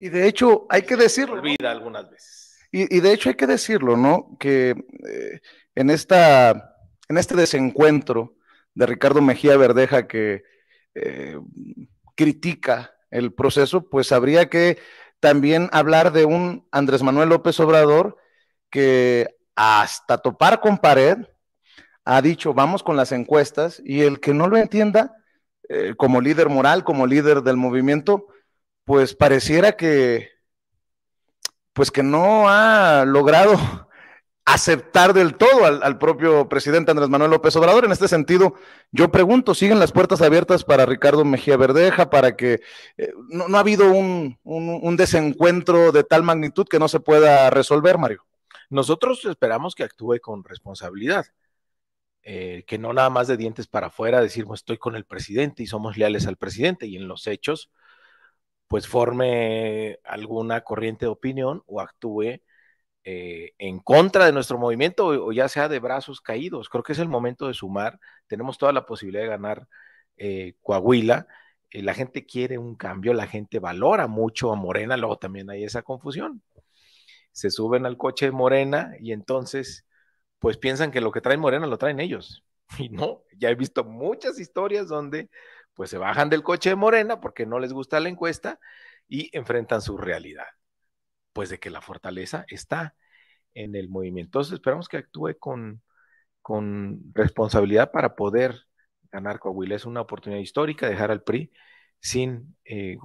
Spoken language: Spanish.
Y de hecho, hay que decirlo. Olvida algunas veces. Y, de hecho hay que decirlo, ¿no? Que eh, en, esta, en este desencuentro de Ricardo Mejía Verdeja que eh, critica el proceso, pues habría que también hablar de un Andrés Manuel López Obrador que hasta topar con pared ha dicho vamos con las encuestas y el que no lo entienda eh, como líder moral, como líder del movimiento, pues pareciera que pues que no ha logrado aceptar del todo al, propio presidente Andrés Manuel López Obrador. En este sentido, yo pregunto, ¿siguen las puertas abiertas para Ricardo Mejía Verdeja, para que eh, no, ha habido un, desencuentro de tal magnitud que no se pueda resolver, Mario? Nosotros esperamos que actúe con responsabilidad, eh, que no nada más de dientes para afuera decir, pues, estoy con el presidente y somos leales al presidente, y en los hechos, pues forme alguna corriente de opinión o actúe eh, en contra de nuestro movimiento o, ya sea de brazos caídos. Creo que es el momento de sumar. Tenemos toda la posibilidad de ganar eh, Coahuila. Eh, la gente quiere un cambio, la gente valora mucho a Morena, luego también hay esa confusión. Se suben al coche de Morena y entonces pues piensan que lo que trae Morena lo traen ellos. Y no, ya he visto muchas historias donde pues se bajan del coche de Morena porque no les gusta la encuesta y enfrentan su realidad pues de que la fortaleza está en el movimiento. Entonces esperamos que actúe con, con responsabilidad para poder ganar Coahuila. Es una oportunidad histórica dejar al PRI sin eh,